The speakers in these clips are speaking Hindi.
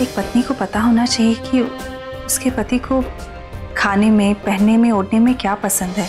एक पत्नी को पता होना चाहिए कि उसके पति को खाने में, पहनने में, ओढ़ने में क्या पसंद है।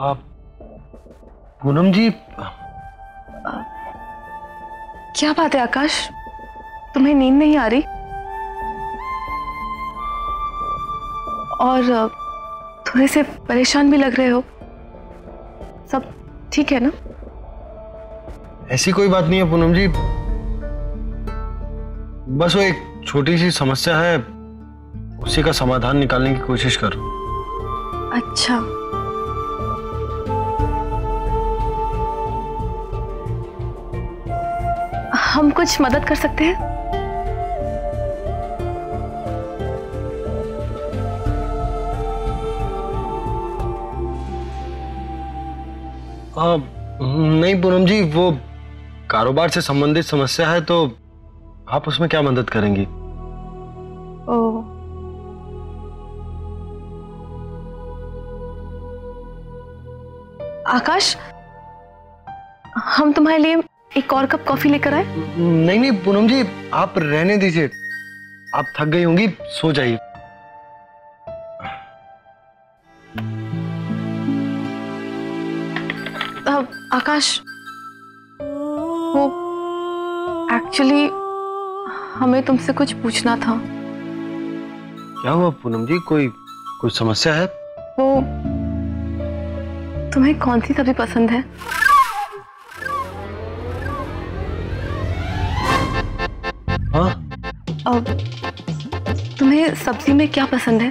पूनम जी क्या बात है आकाश? तुम्हें नींद नहीं आ रही? और थोड़े से परेशान भी लग रहे हो। सब ठीक है ना? ऐसी कोई बात नहीं है पूनम जी बस वो एक छोटी सी समस्या है। उसी का समाधान निकालने की कोशिश कर। अच्छा। हम कुछ मदद कर सकते हैं? आ, नहीं पूनम जी वो कारोबार से संबंधित समस्या है तो आप उसमें क्या मदद करेंगी? ओ। आकाश हम तुम्हारे लिए एक और कप कॉफ़ी लेकर आए? नहीं नहीं पूनम जी आप रहने दीजिए। आप थक गई होंगी सो जाइए। आकाश वो एक्चुअली हमें तुमसे कुछ पूछना था। क्या हुआ पूनम जी कोई कोई समस्या है? वो तुम्हें कौन सी सब्ज़ी पसंद हाँ? अब तुम्हें सब्ज़ी में क्या पसंद है?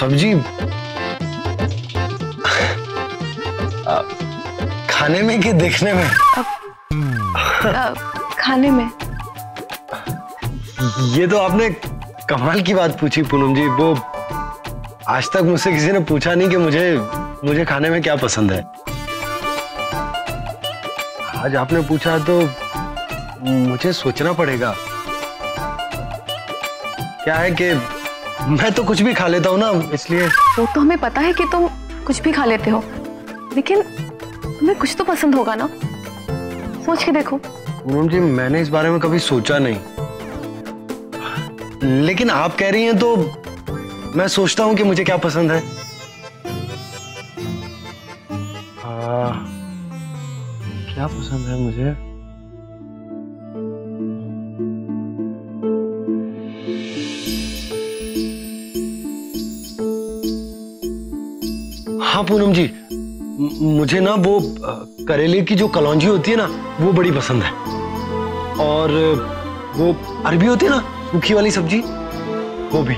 सब्ज़ी? आ, खाने में कि देखने में? अ, खाने में। ये तो आपने कमाल की बात पूछी पूनम जी। वो आज तक मुझसे किसी ने पूछा नहीं कि मुझे मुझे खाने में क्या पसंद है। आज आपने पूछा तो मुझे सोचना पड़ेगा। क्या है कि मैं तो कुछ भी खा लेता हूँ ना इसलिए। वो तो हमें पता है कि तुम कुछ भी खा लेते हो लेकिन तुम्हें कुछ तो पसंद होगा ना? सोच के देखो। पूनम जी मैंने इस बारे में कभी सोचा नहीं। लेकिन आप कह रही हैं तो मैं सोचता हूँ कि मुझे क्या पसंद है। आ, क्या पसंद है मुझे? हाँ पूनम जी? मुझे ना वो करेले की जो कलौजी होती है ना, वो बड़ी पसंद है। और, वो अरबी होती है ना, सूखी वाली सब्ज़ी, वो भी।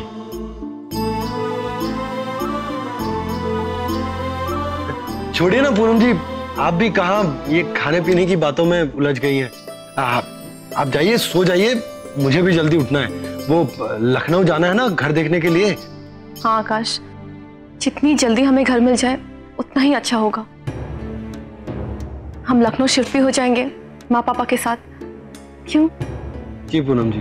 छोड़िए ना पूनम जी, आप भी कहा ये खाने पीने की बातों में उलझ गई हैं। आप आप जाइए, सो जाइए, मुझे भी जल्दी उठना है। वो लखनऊ जाना है ना, घर देखने के लिए? हाँ आकाश जितनी जल्दी हमें घर मिल जाए उतना ही अच्छा होगा। हम लखनऊ शिफ्ट भी हो जाएँगे माँ पापा के साथ। क्यों? जी पूनम जी।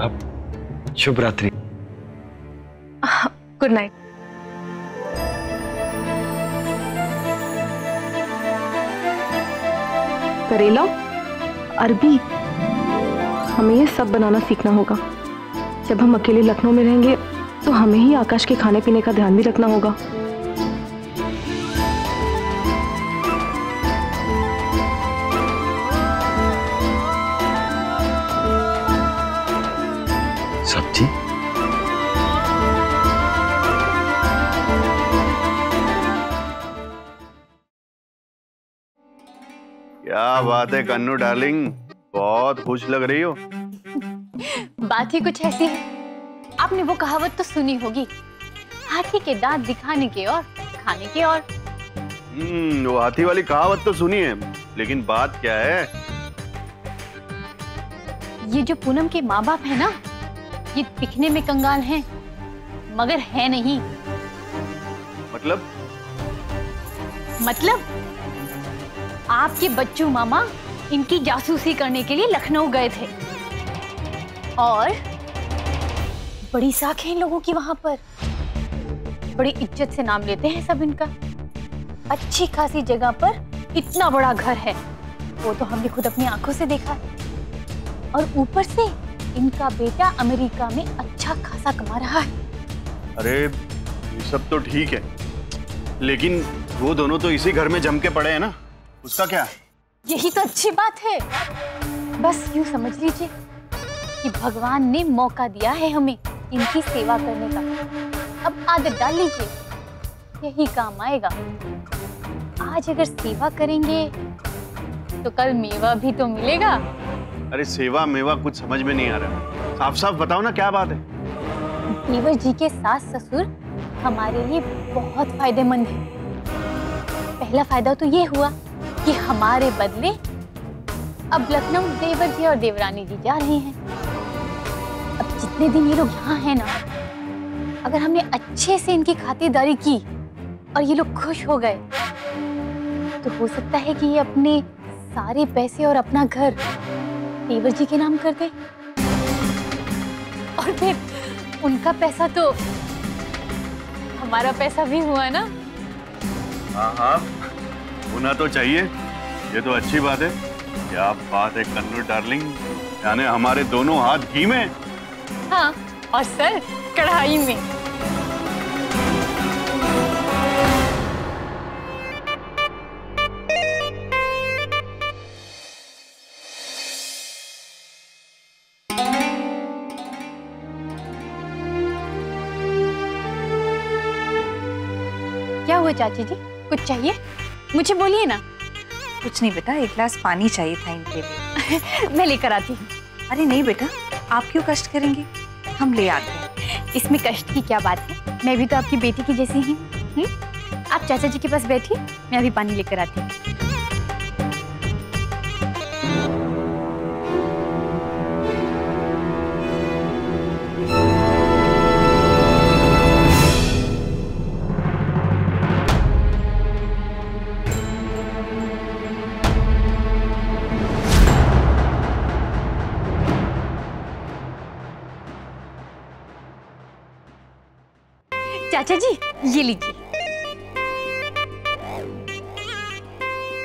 आप शुभ रात्रि। गुड नाइट करेला अरबी हमें ये सब बनाना सीखना होगा। जब हम अकेले लखनऊ में रहेंगे तो हमें ही आकाश के खाने पीने का ध्यान भी रखना होगा। सब्ज़ी? क्या बात है कन्नू डार्लिंग। बहुत खुश लग रही हो। बात ही कुछ ऐसी है। आपने वो कहावत तो सुनी होगी। हाथी के दांत दिखाने के और खाने के और। हम्म वो हाथी वाली कहावत तो सुनी है लेकिन बात क्या है? ये जो पूनम के माँ बाप है ना ये दिखने में कंगाल हैं मगर है नहीं। मतलब? मतलब? आपके बच्चू मामा इनकी जासूसी करने के लिए लखनऊ गए थे। और बड़ी साख है इन लोगों की वहाँ पर। बड़ी इज़्ज़त से नाम लेते हैं सब इनका। अच्छी खासी जगह पर इतना बड़ा घर है। वो तो हमने खुद अपनी आँखों से देखा और ऊपर से इनका बेटा अमेरिका में अच्छा खासा कमा रहा है। अरे ये सब तो ठीक है। लेकिन वो दोनों तो इसी घर में जम के पड़े हैं ना। उसका क्या? यही तो अच्छी बात है। बस यूँ समझ लीजिए। कि भगवान ने मौका दिया है हमें इनकी सेवा करने का। अब आदत डाल लीजिए। यही काम आएगा। आज अगर सेवा करेंगे तो कल मेवा भी तो मिलेगा। अरे सेवा मेवा कुछ समझ में नहीं आ रहा। साफ़ साफ़ बताओ ना क्या बात है? देवर जी के सास ससुर हमारे लिए बहुत फ़ायदेमंद है। पहला फ़ायदा तो ये हुआ कि हमारे बदले अब लखनऊ देवर जी और देवरानी जी जा रहे हैं। जितने दिन ये लोग यहाँ हैं ना, अगर हमने अच्छे से इनकी खातिरदारी की और ये लोग खुश हो गए तो हो सकता है कि ये अपने सारे पैसे और अपना घर देवर जी के नाम कर दे। और फिर उनका पैसा तो हमारा पैसा भी हुआ ना? हाँ हाँ होना तो चाहिए, ये तो अच्छी बात है क्या बात है कन्नू डार्लिंग, यानी हमारे दोनों हाथ घी में हाँ और सर कढ़ाई में। क्या हुआ चाची जी? कुछ चाहिए? मुझे बोलिए ना। कुछ नहीं बेटा एक गिलास पानी चाहिए था इनके लिए। मैं लेकर आती हूँ। अरे नहीं बेटा आप क्यों कष्ट करेंगे? हम ले आते हैं। इसमें कष्ट की क्या बात है? मैं भी तो आपकी बेटी की जैसी ही हूँ हम्म? आप चाचा जी के पास बैठिए, मैं अभी पानी लेकर आती हूँ।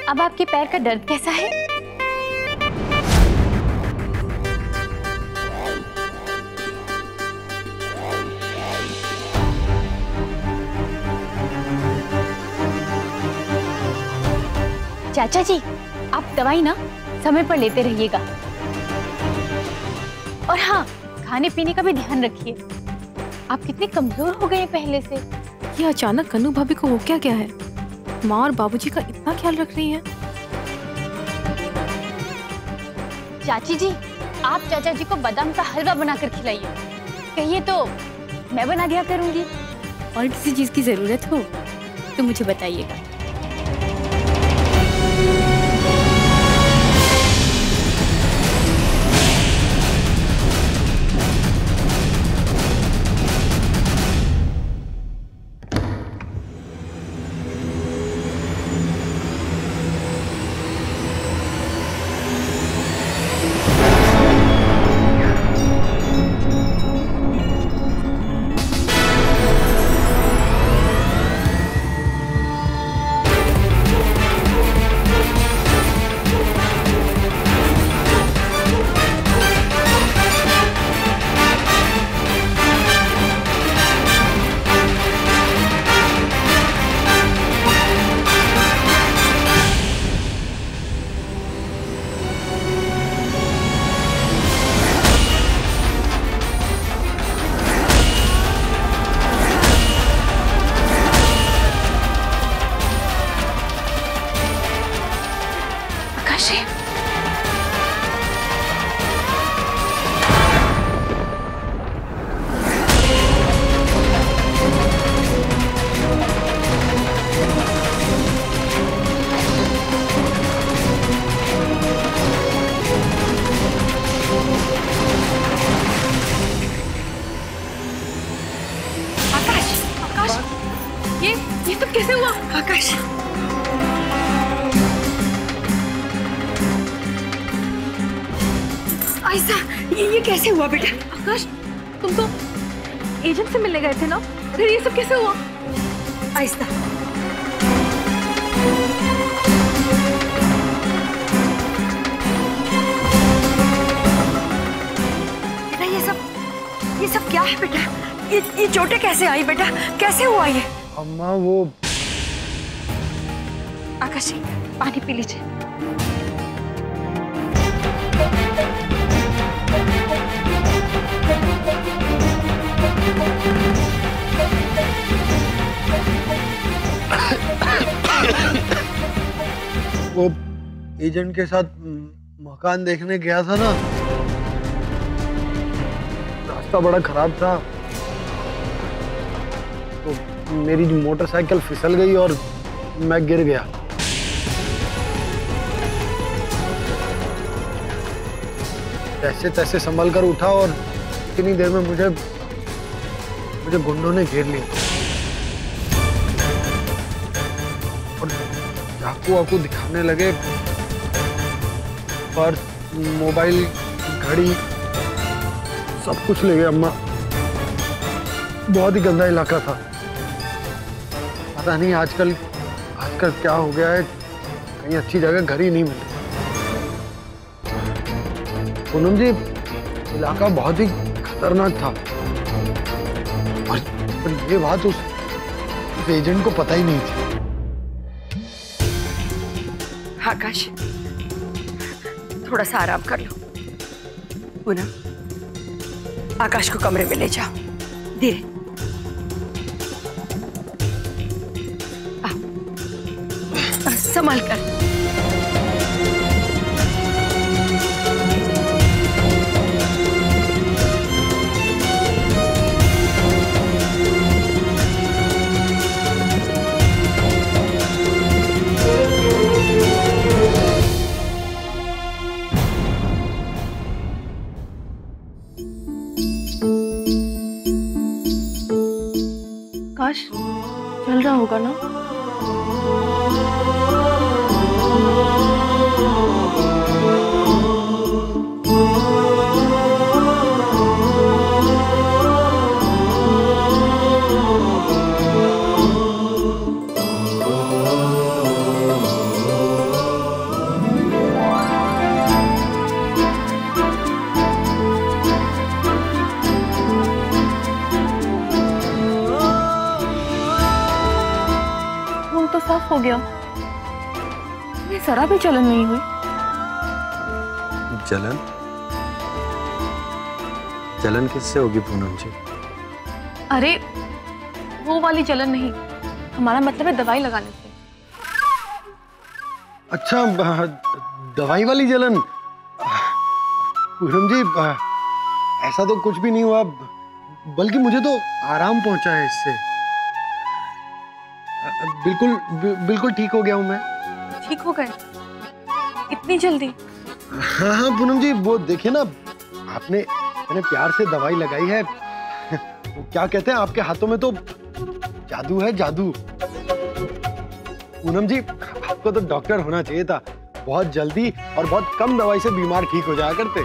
अब आपके पैर का दर्द कैसा है? चाचा जी, आप दवाई ना समय पर लेते रहिएगा। और हाँ खाने पीने का भी ध्यान रखिए। आप कितने कमज़ोर हो गए पहले से। ये अचानक कन्नू भाभी को हो क्या क्या है? माँ और बाबूजी का इतना ख्याल रख रही हैं? चाची जी आप चाचा जी को बादाम का हलवा बनाकर खिलाइए। कहिए तो मैं बना दिया करूँगी। और किसी चीज़ की ज़रूरत हो तो मुझे बताइएगा। हुआ आकाश आयसा ये ये कैसे हुआ बेटा आकाश तुम तो एजेंट से मिलने गए थे ना फिर ये सब कैसे हुआ आहिस्ता बेटा ये सब ये सब क्या है बेटा ये ये चोटें कैसे आई बेटा कैसे हुआ ये अम्मा वो आकाश, पानी पी लीजिए। वो एजेंट के साथ मकान देखने गया था ना? रास्ता बड़ा खराब था। तो मेरी मोटरसाइकिल फिसल गई और मैं गिर गया। जैसे तैसे संभल कर उठा और इतनी देर में मुझे मुझे गुंडों ने घेर लिया। और चाकू वाकू दिखाने लगे पर्स मोबाइल, घड़ी, सब कुछ ले गए अम्मा। बहुत ही गंदा इलाका था। पता नहीं आजकल आजकल क्या हो गया है, कहीं अच्छी जगह घर ही नहीं मिल पूनम जी इलाका बहुत ही खतरनाक था। और, और ये बात उस, एजेंट को पता ही नहीं थी। आकाश थोड़ा सा आराम कर लो। पूनम आकाश को कमरे में ले जाओ। धीरे। संभल कर। चलन नहीं हुई। जलन जलन किससे होगी पूनम जी? अरे वो वाली जलन नहीं। हमारा मतलब है दवाई लगाने से। अच्छा दवाई वाली जलन? पूनम जी ऐसा तो कुछ भी नहीं हुआ बल्कि मुझे तो आराम पहुँचा है इससे। बिल्कुल बिल्कुल ठीक हो गया हूँ मैं। ठीक हो गए? इतनी जल्दी? हाँ हाँ पूनम जी वो देखिए ना आपने मैंने प्यार से दवाई लगाई है। वो क्या कहते हैं आपके हाथों में तो जादू है जादू। पूनम जी आपको तो डॉक्टर होना चाहिए था। बहुत जल्दी और बहुत कम दवाई से बीमार ठीक हो जाया करते।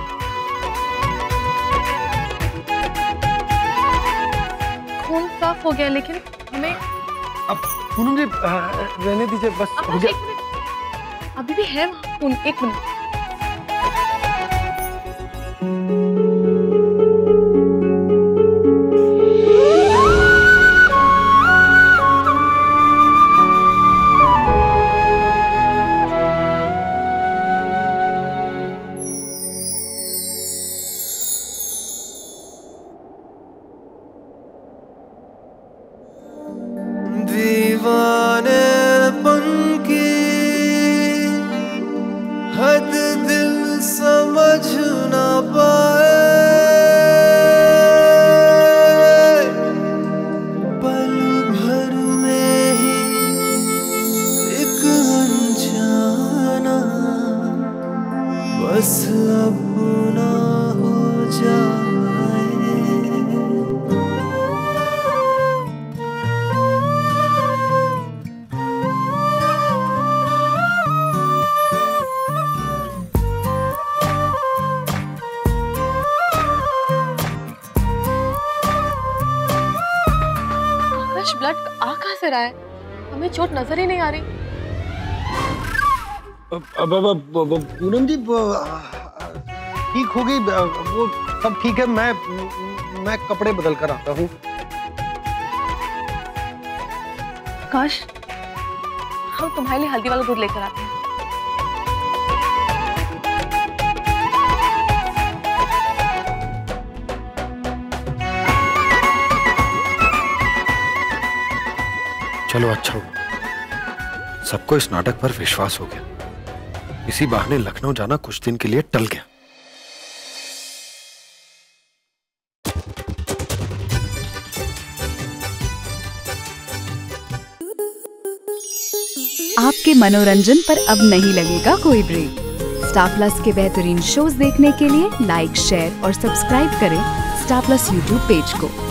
खून साफ़ हो गया लेकिन हमें अब पूनम जी रहने दीजिए बस हो गया। अभी भी है उन एक मिनट। से रहा है। हमें चोट नज़र ही नहीं आ रही। अब अब अब- अब- अब- पूनम जी ठीक हो गई वो सब ठीक है मैं मैं कपड़े बदल कर आता हूँ। काश हम तुम्हारे लिए हल्दी वाला दूध लेकर आते। हैं चलो अच्छा हुआ सबको इस नाटक पर विश्वास हो गया। इसी बहाने लखनऊ जाना कुछ दिन के लिए टल गया। आपके मनोरंजन पर अब नहीं लगेगा कोई ब्रेक स्टार प्लस के बेहतरीन शोज़ देखने के लिए लाइक शेयर और सब्सक्राइब करें स्टार प्लस यूट्यूब पेज को।